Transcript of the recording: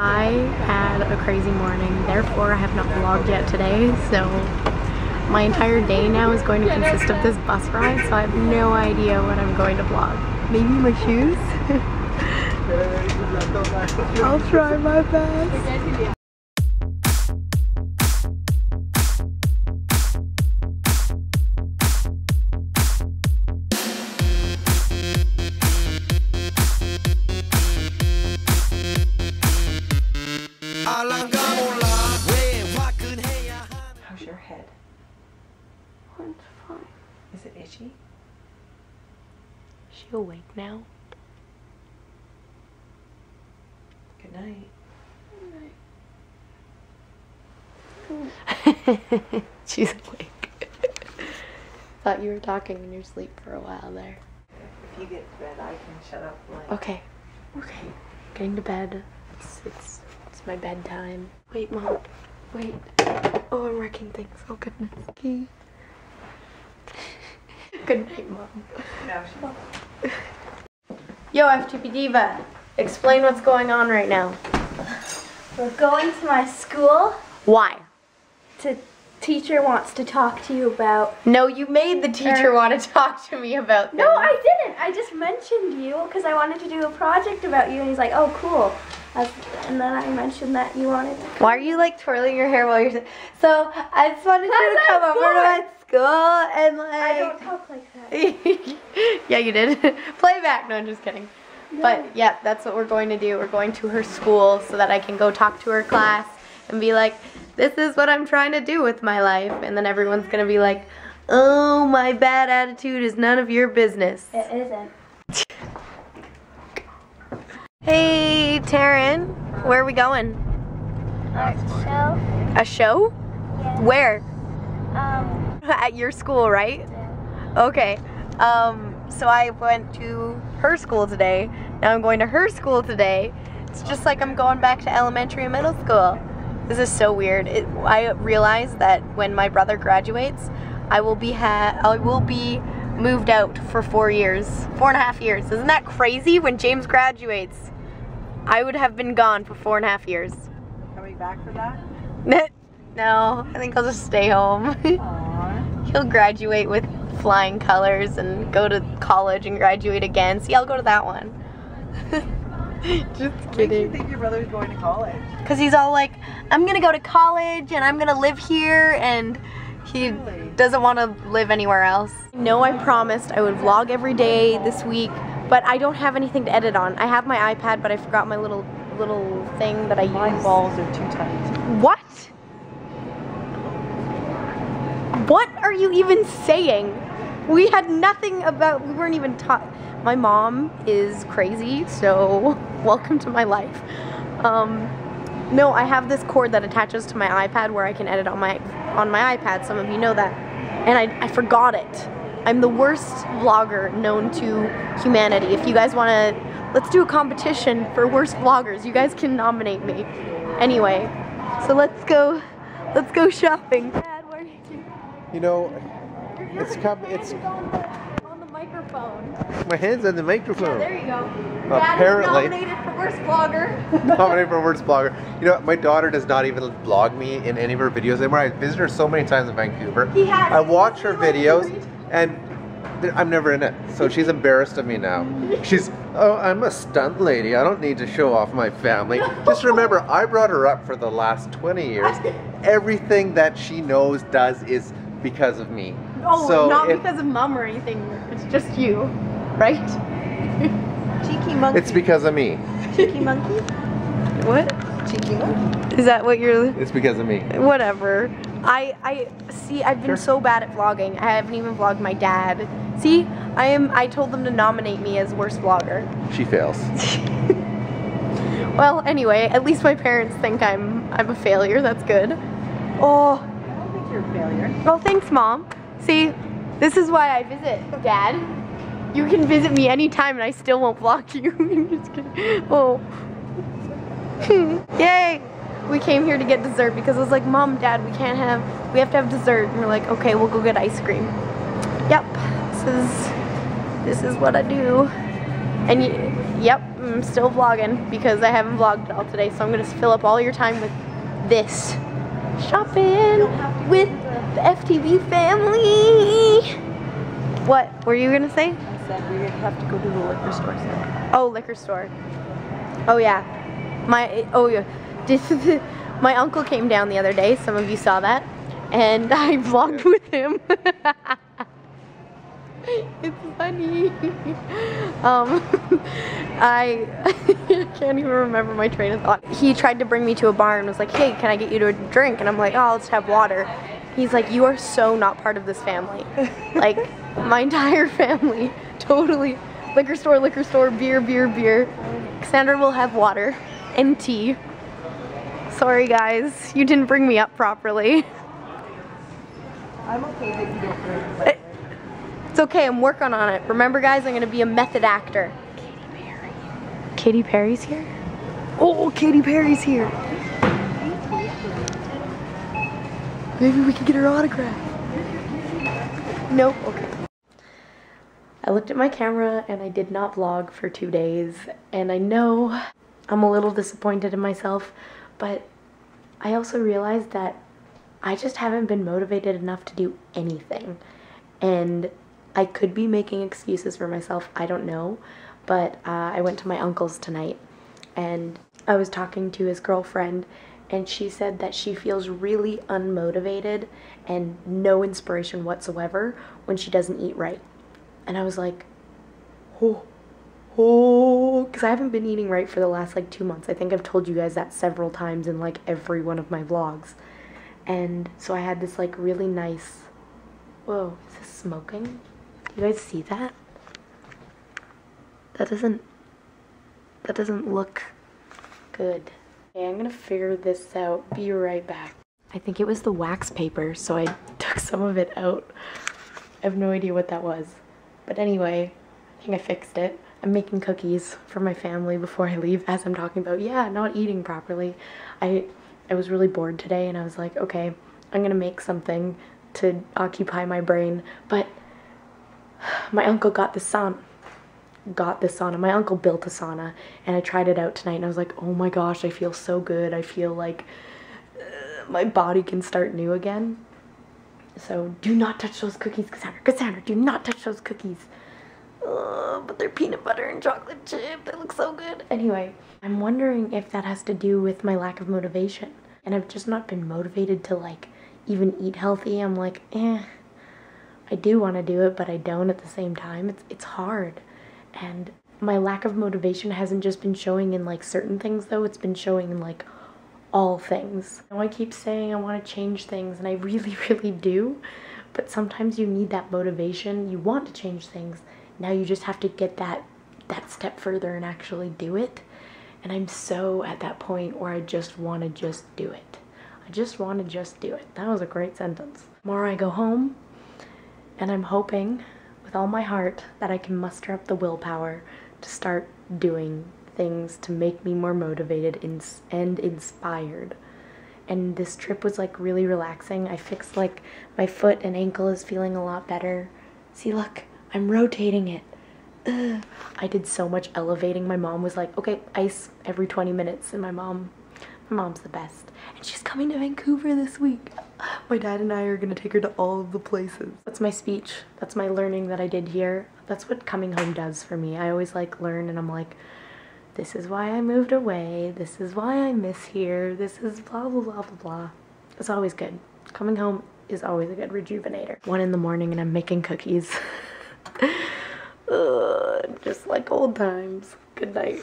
I had a crazy morning, therefore I have not vlogged yet today, so my entire day now is going to consist of this bus ride, so I have no idea what I'm going to vlog. Maybe my shoes? I'll try my best. Head? It's fine. Is it itchy? She awake now? Good night. She's awake. Thought you were talking in your sleep for a while there. If you get to bed, I can shut up. Like, Okay. Okay. Getting to bed. It's, it's, it's my bedtime. Wait, Mom. Wait. Oh, I'm wrecking things. Oh, goodness. Okay. Good night, Mom. No, she Yo, FTP Diva. Explain what's going on right now. We're going to my school. Why? To teacher wants to talk to you about. No, you made the teacher Er- want to talk to me about No. I didn't. I just mentioned you because I wanted to do a project about you, and he's like, "Oh, cool." That's- and then I mentioned that you wanted to. Why are you like twirling your hair while you're? So I just wanted you to come over to my school and like... I don't talk like that. yeah, you did. Playback. No, I'm just kidding. But yeah, that's what we're going to do. We're going to her school so that I can go talk to her class and be like, this is what I'm trying to do with my life. And then everyone's going to be like, oh, my bad attitude is none of your business. It isn't. Hey, Taryn, where are we going? So, A show? yeah. Where? Um, At your school, right? Yeah. Okay. Um, so I went to her school today. Now I'm going to her school today. It's just like I'm going back to elementary and middle school. This is so weird. It, I realize that when my brother graduates, I will be ha- I will be moved out for four years, four and a half years. Isn't that crazy? When James graduates, I would have been gone for four and a half years. coming back for that? no, I think I'll just stay home. Aww. He'll graduate with flying colors and go to college and graduate again. See, I'll go to that one. Just What makes you kidding. think your brother's going to college? Because he's all like, I'm gonna go to college and I'm gonna live here, and he Really? doesn't want to live anywhere else. No, I promised I would vlog every day this week, but I don't have anything to edit on. I have my iPad, but I forgot my little little thing that I My use. balls are too tight. What? What are you even saying? We had nothing about, we weren't even taught. My mom is crazy, so welcome to my life. Um, no, I have this cord that attaches to my iPad where I can edit on my on my iPad. Some of you know that, and I, I forgot it. I'm the worst vlogger known to humanity. If you guys want to, let's do a competition for worst vloggers. You guys can nominate me. Anyway, so let's go, let's go shopping. Dad, where are you? You know, it's come. It's on the microphone. my hands on the Yeah, microphone. there you go. Apparently. Dad is nominated for worst vlogger. Nominated for worst blogger. You know, my daughter does not even blog me in any of her videos anymore. I visit her so many times in Vancouver. He has. I watch her videos. And I'm never in it. So she's embarrassed of me now. She's, oh, I'm a stunt lady. I don't need to show off my family. Just remember, I brought her up for the last 20 years. Everything that she knows, does, is because of me. Oh, so not if- because of mom or anything. It's just you, right? Cheeky monkey. It's because of me. cheeky monkey. What? Cheeky monkey. Is that what you're? It's because of me. Whatever. I I see. I've been Sure. so bad at vlogging. I haven't even vlogged my dad. See, I am. I told them to nominate me as worst vlogger. She fails. Well, anyway, at least my parents think I'm I'm a failure. That's good. Oh, I don't think you're a failure. well, thanks, mom. See, this is why I visit, Dad. You can visit me anytime, and I still won't vlog you. Just kidding. Oh. Yay! We came here to get dessert because it was like, Mom, Dad, we can't have, we have to have dessert. And we're like, okay, we'll go get ice cream. Yep, this is, this is what I do. And yep, I'm still vlogging because I haven't vlogged at all today, so I'm gonna fill up all your time with this. Shopping with the FTV family. What were you gonna say? I said we have to go to the liquor store. Oh, liquor store. Oh yeah. My oh yeah. My uncle came down the other day. Some of you saw that, and I vlogged with him. it's funny. Um, I can't even remember my train of thought. He tried to bring me to a bar and was like, "Hey, can I get you to a drink?" And I'm like, "Oh, I'll just have water." He's like, "You are so not part of this family. Like, my entire family, totally." Liquor store, liquor store, beer, beer, beer. Cassandra will have water and tea. Sorry guys, you didn't bring me up properly. I'm okay that you don't the. It's okay, I'm working on it. Remember guys, I'm gonna be a method actor. Katy Perry. Katy Perry's here? Oh, Katy Perry's here. Maybe we can get her autograph. Nope, okay. I looked at my camera and I did not vlog for two days. And I know I'm a little disappointed in myself, but I also realized that I just haven't been motivated enough to do anything. And I could be making excuses for myself, I don't know. But uh, I went to my uncle's tonight and I was talking to his girlfriend and she said that she feels really unmotivated and no inspiration whatsoever when she doesn't eat right. And I was like, oh, oh, because I haven't been eating right for the last like two months. I think I've told you guys that several times in like every one of my vlogs. And so I had this like really nice, whoa, is this smoking? You guys see that? That doesn't, that doesn't look good. Okay, I'm gonna figure this out. Be right back. I think it was the wax paper, so I took some of it out. I have no idea what that was. But anyway, I think I fixed it. I'm making cookies for my family before I leave as I'm talking about, yeah, not eating properly. I I was really bored today and I was like, okay, I'm gonna make something to occupy my brain. But my uncle got this sauna got this sauna. My uncle built a sauna and I tried it out tonight and I was like, oh my gosh, I feel so good. I feel like uh, my body can start new again. So do not touch those cookies, Cassandra. Cassandra, do not touch those cookies. Uh, but they're peanut butter and chocolate chip. They look so good. Anyway, I'm wondering if that has to do with my lack of motivation. And I've just not been motivated to like even eat healthy. I'm like, eh. I do want to do it, but I don't at the same time. It's it's hard. And my lack of motivation hasn't just been showing in like certain things though, it's been showing in like all things. I keep saying I want to change things and I really really do, but sometimes you need that motivation. You want to change things. Now you just have to get that that step further and actually do it. And I'm so at that point where I just want to just do it. I just want to just do it. That was a great sentence. Tomorrow I go home and I'm hoping with all my heart that I can muster up the willpower to start doing things to make me more motivated and inspired. And this trip was like really relaxing. I fixed like my foot and ankle is feeling a lot better. See, look, I'm rotating it. Ugh. I did so much elevating. My mom was like, okay, ice every 20 minutes. And my mom, my mom's the best. And she's coming to Vancouver this week. My dad and I are gonna take her to all of the places. That's my speech. That's my learning that I did here. That's what coming home does for me. I always like learn and I'm like, this is why I moved away. This is why I miss here. This is blah, blah, blah, blah, blah. It's always good. Coming home is always a good rejuvenator. One in the morning and I'm making cookies. Ugh, just like old times. Good night.